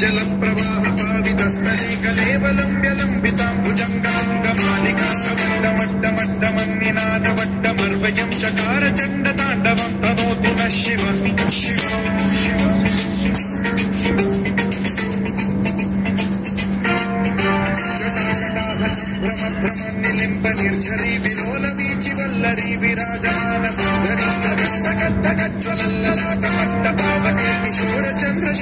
जलप्रवाहपावितस्थले कलेवलम्ब्य लम्बिताम्बुजङ्गाङ्गमालिकाङ्गमड्डमड्डमन्निनादवड्डमर्वयं चकार चण्डताण्डवं तनोतु नः शिव शिव शिव भ्रमभ्रमन्निलिम्ब निर्झरी विलोलवीचि वल्लरी विराजमान ज्वलल्ललाटमट्टपावके किशोर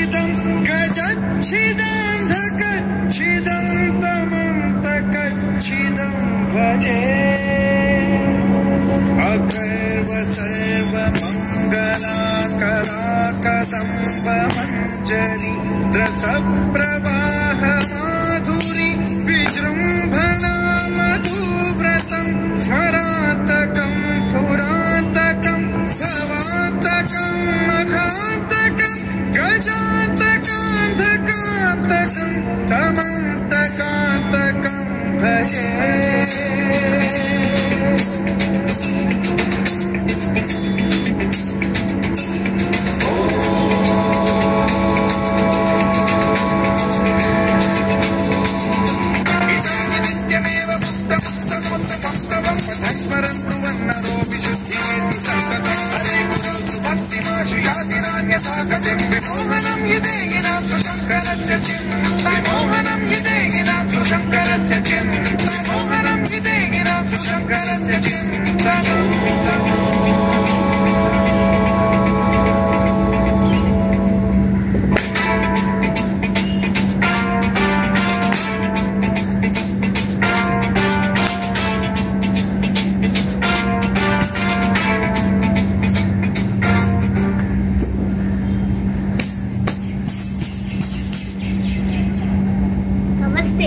छिदं गजच्छिदन्धकच्छिदं तमन्तकच्छिदं भजे अथैव सर्वमङ्गलाकलाकदम्बमञ्जरीन्द्रसप्रवाह माधुरि विजृम्भणा मधुव्रतं स्मरा Mohanam Yidayinam Namaste.